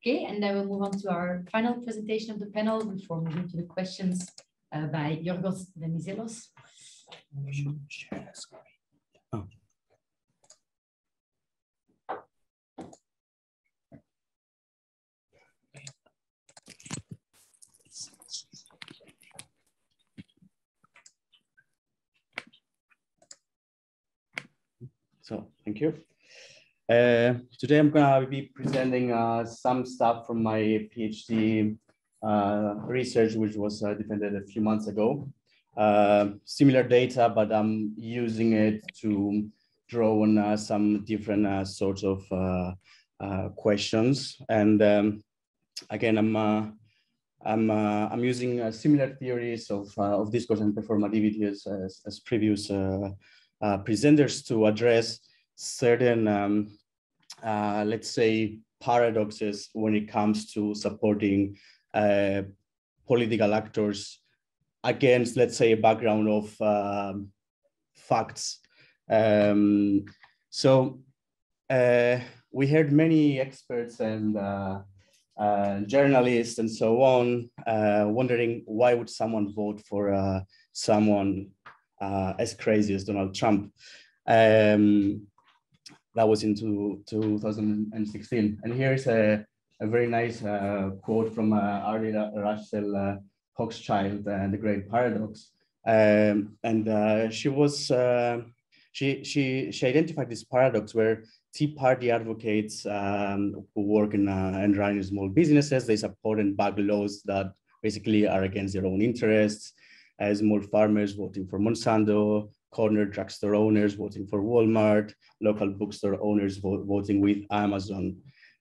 Okay, and then we'll move on to our final presentation of the panel before moving to the questions uh, by Giorgos Venizelos. Oh. So, thank you. Uh, today I'm gonna be presenting uh, some stuff from my PhD uh, research, which was uh, defended a few months ago. Uh, similar data, but I'm using it to draw on uh, some different sorts of questions. And um, again, I'm I'm I'm using similar theories of of discourse and performativity as, as, as previous presenters to address certain, um, uh, let's say, paradoxes when it comes to supporting uh, political actors against, let's say, a background of um, facts. Um, so uh, we heard many experts and uh, uh, journalists and so on uh, wondering why would someone vote for someone as crazy as Donald Trump. Um, that was in 2016. And here's a, a very nice uh, quote from uh, Arlie Russell uh, Hochschild and The Great Paradox. Um, and uh, she was, uh, she, she, she identified this paradox where Tea Party advocates um, who work in, uh, and run small businesses, they support and back laws that basically are against their own interests. As small farmers voting for Monsanto, corner drugstore owners voting for Walmart, local bookstore owners vo voting with Amazon.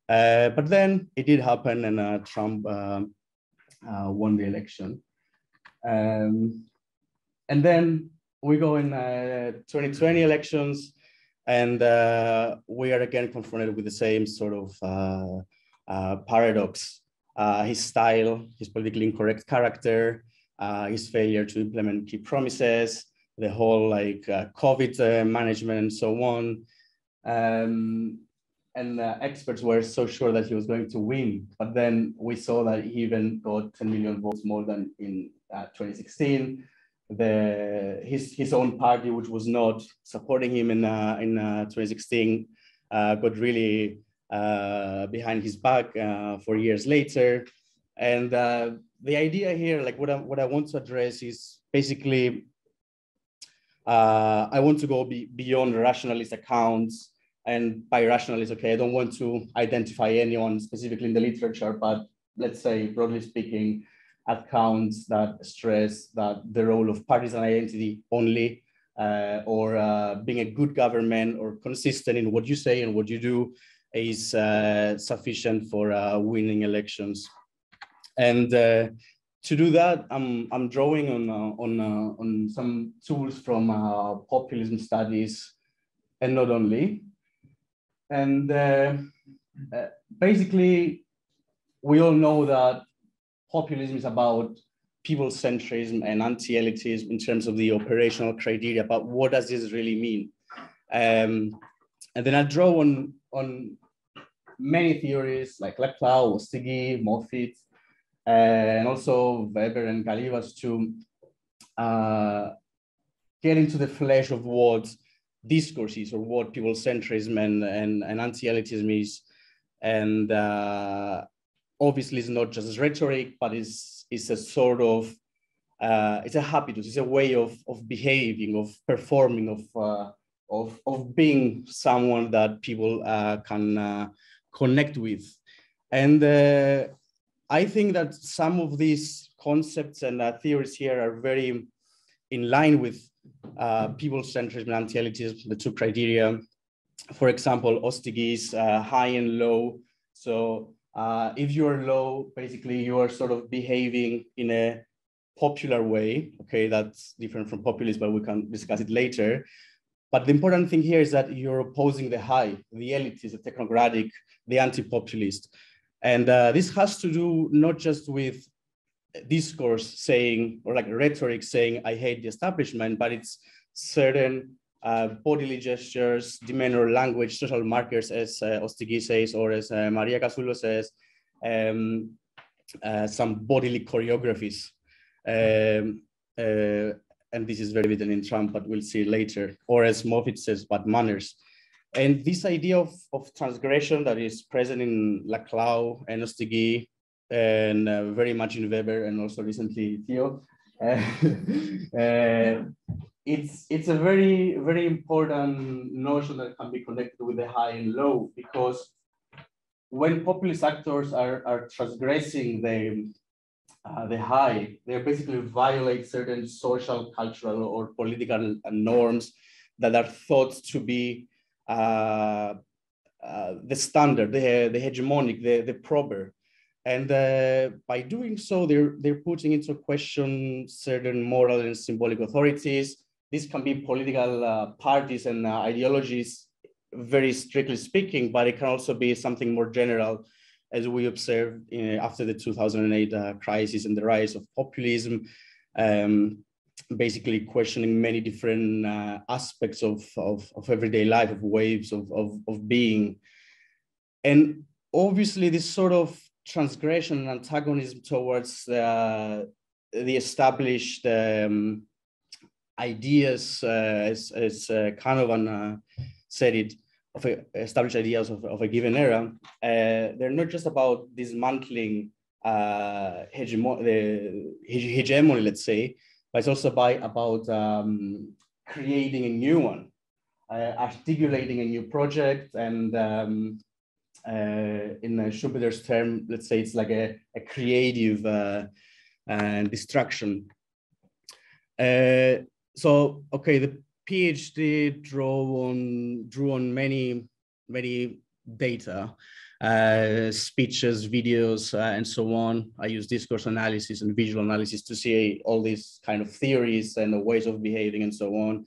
Uh, but then it did happen and uh, Trump uh, uh won the election. Um, and then we go in 2020 uh, elections and uh, we are again confronted with the same sort of paradox. his style, his politically incorrect character, his failure to implement key promises, the whole like uh, COVID uh, management and so on. Um, and uh, experts were so sure that he was going to win. But then we saw that he even got 10 million votes more than in uh, 2016. The, his, his own party, which was not supporting him in, uh, in uh, 2016, got really behind his back four years later. And the idea here, like what I, what I want to address is basically uh, I want to go be, beyond rationalist accounts. And by rationalist, okay, I don't want to identify anyone specifically in the literature, but let's say, broadly speaking, accounts that stress that the role of partisan identity only, uh, or uh, being a good government or consistent in what you say and what you do is uh, sufficient for uh, winning elections. And uh, to do that, I'm, I'm drawing on, uh, on, uh, on some tools from uh, populism studies and not only. And uh, uh, basically, we all know that populism is about people centrism and anti-elitism in terms of the operational criteria, but what does this really mean? Um, and then I draw on, on many theories like Laclau, Ostiguy, Moffitt, and also Weber and Kalyvas to uh, get into the flesh of what discourse is or what people centrism and, and, and anti-elitism is. And uh, obviously it's not just rhetoric, but it's, it's a sort of, uh, it's a habitus, it's a way of, of behaving, of performing, of, uh, of, of being someone that people uh, can uh, connect with. And I think that some of these concepts and uh, theories here are very in line with uh, people-centrism and anti-elitism, the two criteria. For example, Ostiguy's uh, high and low. So uh, if you're low, basically you are sort of behaving in a popular way. Okay, that's different from populist, but we can discuss it later. But the important thing here is that you're opposing the high, the elitist, the technocratic, the anti-populist. And uh, this has to do not just with discourse saying, or like rhetoric saying, I hate the establishment, but it's certain uh, bodily gestures, demeanor, language, social markers, as uh, Ostiguy says, or as uh, Maria Casullo says, um, uh, some bodily choreographies. Um, uh, and this is very evident in Trump, but we'll see later, or as Moffitt says, bad manners. And this idea of, of transgression that is present in Laclau and Ostiguy and uh, very much in Weber and also recently Theo, uh, uh, it's, it's a very, very important notion that can be connected with the high and low because when populist actors are, are transgressing the, uh, the high, they basically violate certain social, cultural, or political norms that are thought to be the standard, the, the hegemonic, the, the proper. And uh, by doing so, they're, they're putting into question certain moral and symbolic authorities. This can be political uh, parties and uh, ideologies, very strictly speaking, but it can also be something more general, as we observed in, after the 2008 uh, crisis and the rise of populism. Um, basically questioning many different uh, aspects of, of, of, everyday life, of waves of, of, of being. And obviously this sort of transgression and antagonism towards uh, the established um, ideas uh, as, as uh, Canovan uh, said it, of established ideas of, of a given era, uh, they're not just about dismantling uh, the hegemony, let's say, but it's also by about um, creating a new one, uh, articulating a new project, and um, uh, in Schumpeter's term, let's say it's like a, a creative uh, destruction. Uh, so, okay, the PhD drew on drew on many many data uh, speeches, videos, uh, and so on. I use discourse analysis and visual analysis to see all these kind of theories and the ways of behaving and so on.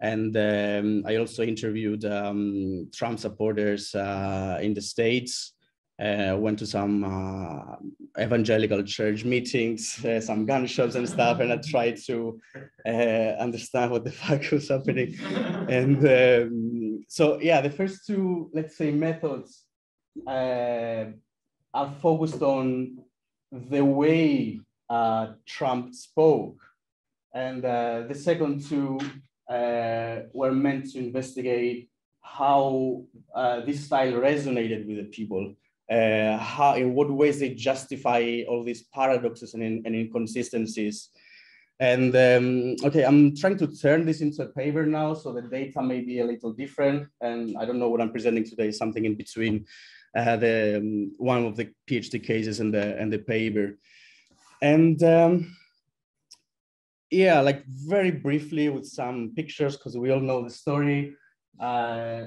And um, I also interviewed um, Trump supporters uh, in the States, uh, went to some uh, evangelical church meetings, uh, some gunshots and stuff, and I tried to understand what the fuck was happening. and um, so, yeah, the first two, let's say, methods uh, are focused on the way uh, Trump spoke. And uh, the second two uh, were meant to investigate how uh, this style resonated with the people, uh, how, in what ways they justify all these paradoxes and, and inconsistencies. And um, okay, I'm trying to turn this into a paper now, so the data may be a little different. And I don't know what I'm presenting today, something in between uh, the um, one of the PhD cases and the and the paper, and um, yeah, like very briefly with some pictures because we all know the story. Uh,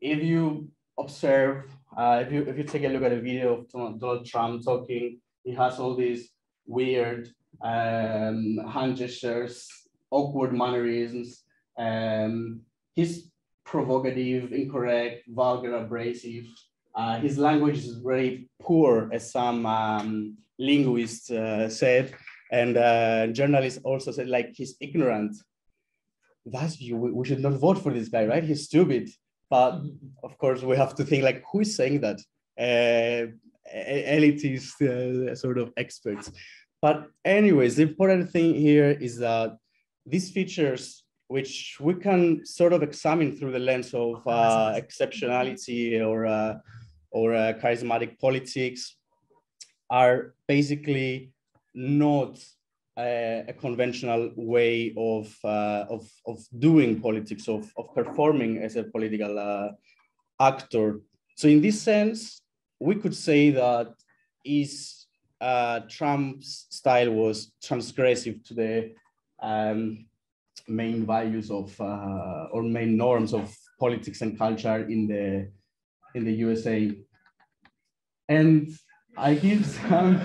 if you observe, uh, if you if you take a look at a video of Donald Trump talking, he has all these weird um, hand gestures, awkward mannerisms. Um, he's provocative, incorrect, vulgar, abrasive. Uh, his language is very poor, as some um, linguists uh, said, and uh, journalists also said like he's ignorant. That's you. We should not vote for this guy, right? He's stupid. But of course, we have to think like who is saying that? Uh, elitist uh, sort of experts. But anyways, the important thing here is that these features which we can sort of examine through the lens of uh, exceptionality or uh, or uh, charismatic politics are basically not uh, a conventional way of, uh, of, of doing politics, of, of performing as a political uh, actor. So in this sense, we could say that is uh, Trump's style was transgressive to the um, main values of uh, or main norms of politics and culture in the in the USA. And I give some,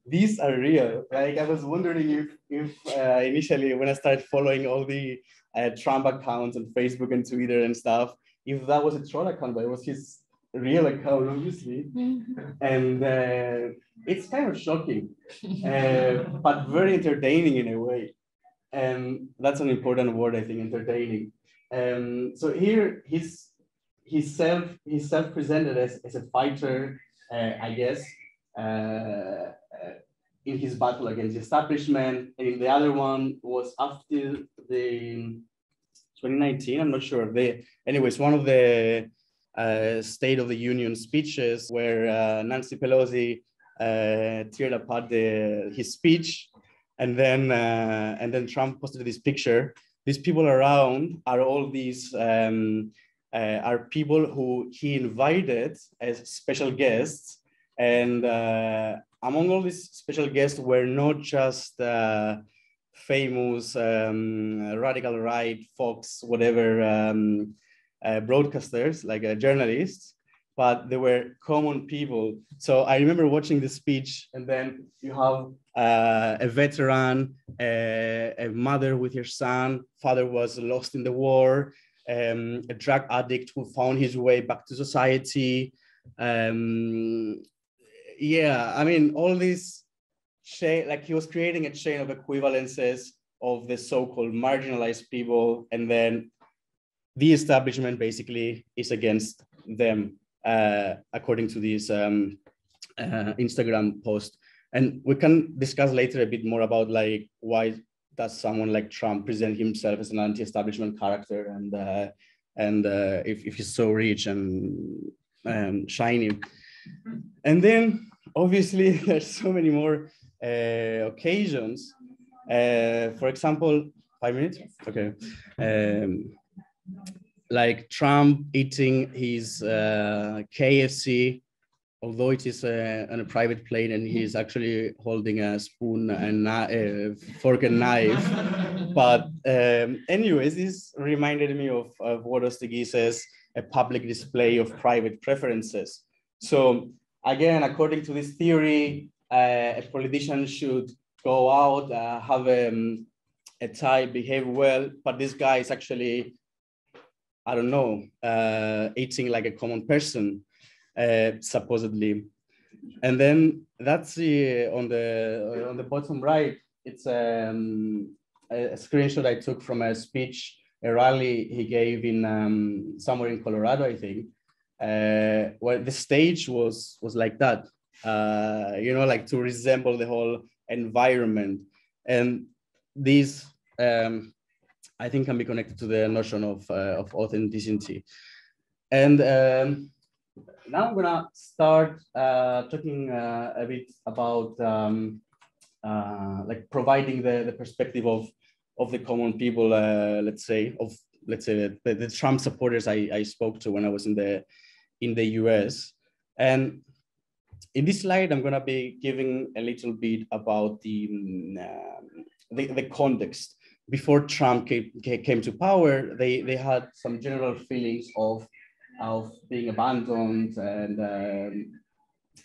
these are real. Like I was wondering if, if uh, initially when I started following all the uh, Trump accounts on Facebook and Twitter and stuff, if that was a troll account, but it was his real account, obviously. and uh, it's kind of shocking, uh, but very entertaining in a way. And that's an important word, I think, entertaining. Um, so here he's he's self he's self presented as, as a fighter uh, I guess, uh, uh, in his battle against the establishment. And the other one was after the 2019, I'm not sure. The, anyways, one of the uh, State of the Union speeches where uh, Nancy Pelosi uh, teared apart the, his speech, and then uh, and then Trump posted this picture. These people around are all these um, uh, are people who he invited as special guests, and uh, among all these special guests were not just famous um, radical right, Fox, whatever um, uh, broadcasters, like uh, journalists, but they were common people. So I remember watching the speech, and then you have uh, a veteran, a mother with her son, father was lost in the war, um, a drug addict who found his way back to society. Um, yeah, I mean, all these chain, like he was creating a chain of equivalences of the so-called marginalized people, and then the establishment basically is against them, uh, according to this um, uh, Instagram post. And we can discuss later a bit more about like why does someone like Trump present himself as an anti-establishment character, and uh, and uh, if if he's so rich and um, shiny, and then obviously there's so many more uh, occasions. Uh, for example, five minutes? Okay. Um, like Trump eating his uh, KFC, although it is uh, on a private plane and he's actually holding a spoon and a fork and knife. but um, anyways, this reminded me of, of what Ostiguy says, a public display of private preferences. So again, according to this theory, uh, a politician should go out, uh, have um, a tie, behave well, but this guy is actually, I don't know, uh, eating like a common person, supposedly. And then that's the, on the on the bottom right, it's um, a, a screenshot I took from a speech, a rally he gave in um, somewhere in Colorado, I think. Uh, well, the stage was was like that uh, you know, like to resemble the whole environment. And these, um, I think, can be connected to the notion of, uh, of authenticity. And um, now I'm gonna start uh, talking uh, a bit about um, uh, like providing the, the perspective of, of the common people, uh, let's say, of let's say the, the Trump supporters I, I spoke to when I was in the in the US. And in this slide, I'm going to be giving a little bit about the, um, the, the, context. Before Trump came, came to power, they, they had some general feelings of, of being abandoned and, um,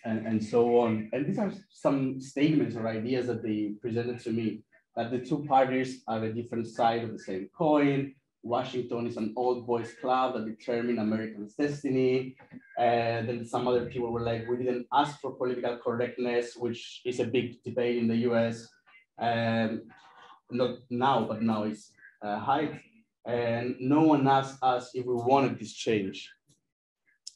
and, and so on. And these are some statements or ideas that they presented to me, that the two parties are a different side of the same coin, Washington is an old boys club that determine Americans' destiny. And then some other people were like, we didn't ask for political correctness, which is a big debate in the US. Um, not now, but now it's uh, high. And no one asked us if we wanted this change.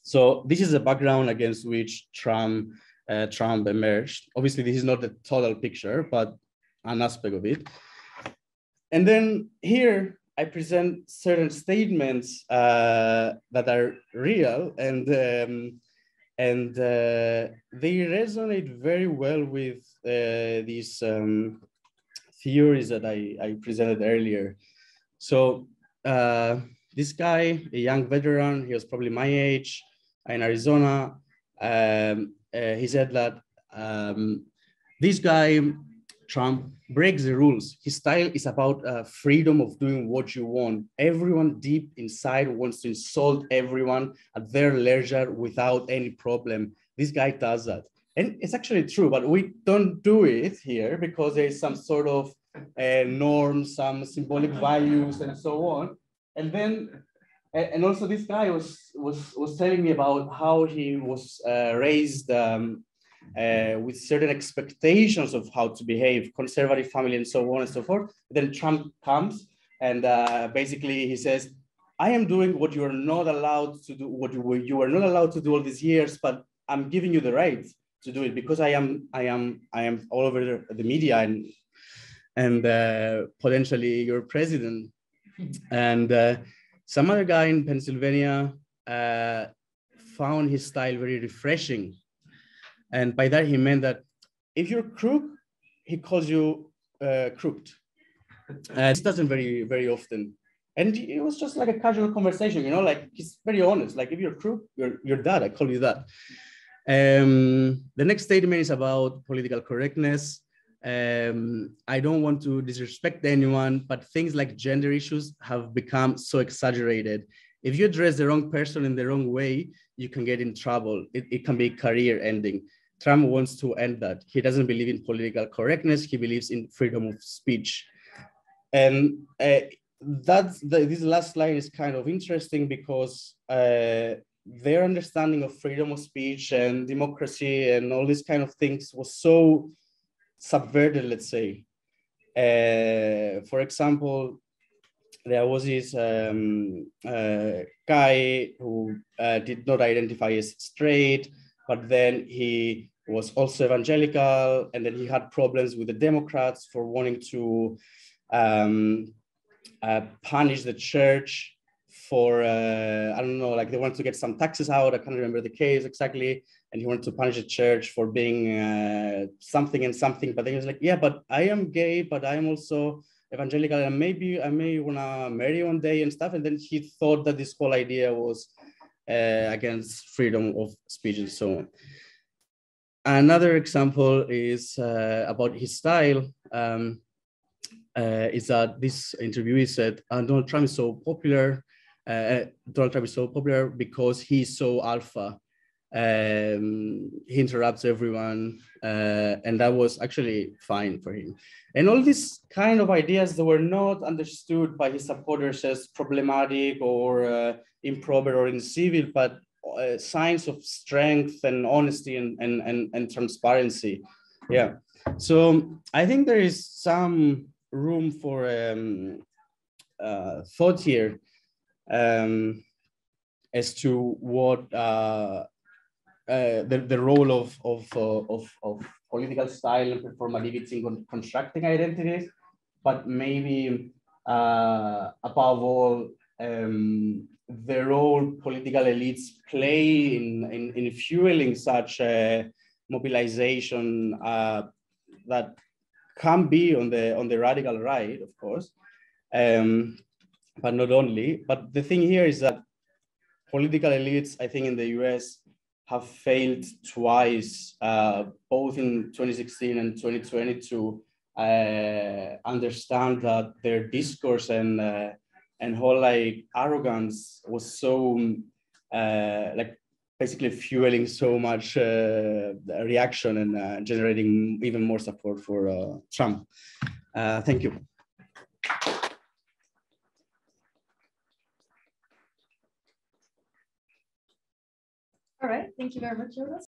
So this is the background against which Trump, uh, Trump emerged. Obviously, this is not the total picture, but an aspect of it. And then here, I present certain statements uh, that are real and um, and uh, they resonate very well with uh, these um, theories that I, I presented earlier. So uh, this guy, a young veteran, he was probably my age in Arizona. Um, uh, he said that um, this guy Trump breaks the rules. His style is about uh, freedom of doing what you want. Everyone deep inside wants to insult everyone at their leisure without any problem. This guy does that. And it's actually true, but we don't do it here because there's some sort of uh, norm, some symbolic values, and so on. And then, and also this guy was was was telling me about how he was uh, raised um, uh, with certain expectations of how to behave, conservative family and so on and so forth. Then Trump comes and uh, basically he says, I am doing what you are not allowed to do, what you were, you were not allowed to do all these years, but I'm giving you the right to do it because I am I am I am all over the, media and and uh, potentially your president. And uh, some other guy in Pennsylvania uh, found his style very refreshing. And by that, he meant that if you're crook, he calls you uh, crooked. This doesn't very, very often. And it was just like a casual conversation, you know, like he's very honest. Like if you're crook, you're, you're that, I call you that. Um, the next statement is about political correctness. Um, I don't want to disrespect anyone, but things like gender issues have become so exaggerated. If you address the wrong person in the wrong way, you can get in trouble. It, it can be career ending. Trump wants to end that. He doesn't believe in political correctness. He believes in freedom of speech. And uh, that's the, this last line is kind of interesting because uh, their understanding of freedom of speech and democracy and all these kind of things was so subverted, let's say. Uh, for example, there was this um, uh, guy who uh, did not identify as straight, but then he was also evangelical, and then he had problems with the Democrats for wanting to um, uh, punish the church for uh, I don't know, like they wanted to get some taxes out. I can't remember the case exactly, and he wanted to punish the church for being uh, something and something. But then he was like, yeah, but I am gay, but I am also evangelical, and maybe I may wanna marry one day and stuff. And then he thought that this whole idea was uh, against freedom of speech and so on. Another example is uh, about his style. Um, uh, is that this interviewee said uh, Donald Trump is so popular uh, Donald Trump is so popular because he's so alpha. Um, he interrupts everyone, uh, and that was actually fine for him. And all these kind of ideas that were not understood by his supporters as problematic or uh, improper or incivil, but uh, signs of strength and honesty and, and, and, and transparency. Yeah. So I think there is some room for um, uh, thought here um, as to what uh, uh, the, the role of, of, uh, of, of, political style and performativity in constructing identities, but maybe uh, above all, um, the role political elites play in, in, in fueling such a mobilization uh, that can be on the, on the radical right, of course, um, but not only. But the thing here is that political elites, I think in the US, have failed twice, uh, both in 2016 and 2020, to uh, understand that their discourse and uh, and whole like arrogance was so uh, like basically fueling so much uh, reaction and uh, generating even more support for Trump. thank you. All right, thank you very much, Jonas.